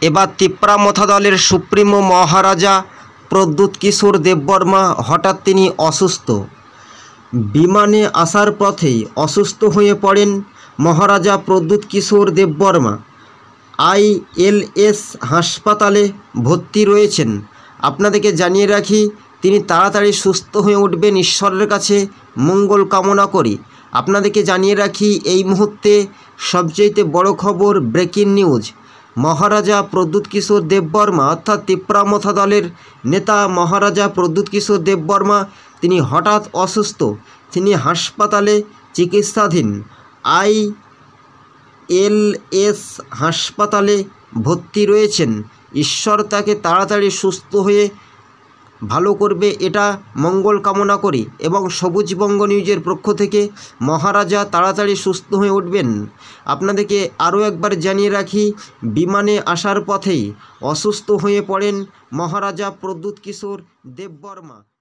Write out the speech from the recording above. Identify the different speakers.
Speaker 1: এবার তিপ্রামথা দলের সুপ্রিমো মহারাজা প্রদ্যুৎ কিশোর দেববর্মা হঠাৎ তিনি অসুস্থ। বিমানে আসার পথেই অসুস্থ হয়ে পড়েন মহারাজা প্রদ্যুৎ কিশোর দেববর্মা। আইএলএস হাসপাতালে ভর্তি রয়েছেন। আপনাদেরকে জানিয়ে রাখি, তিনি তাড়াতাড়ি সুস্থ হয়ে উঠবেন ঈশ্বরের কাছে। মঙ্গল কামনা করি। আপনাদেরকে জানিয়ে রাখি, এই মুহূর্তে সবচেয়ে বড় খবর ব্রেকিং নিউজ। মহারাজা প্রদ্যুৎ কিশোর দেববর্মা অর্থাৎ তিপ্রামথা দলের নেতা মহারাজা প্রদ্যুৎ কিশোর দেববর্মা তিনি হঠাৎ অসুস্থ। তিনি হাসপাতালে চিকিৎসাধীন। আই এল এস হাসপাতালে ভর্তি রয়েছেন। ঈশ্বর তাকে তাড়াতাড়ি সুস্থ হয়ে ভালো করবে এটা মঙ্গল কামনা করি এবং সবুজবঙ্গ নিউজের পক্ষ থেকে মহারাজা তাড়াতাড়ি সুস্থ হয়ে উঠবেন। আপনাদেরকে আরও একবার জানিয়ে রাখি, বিমানে আসার পথেই অসুস্থ হয়ে পড়েন মহারাজা প্রদ্যুৎ কিশোর দেববর্মা।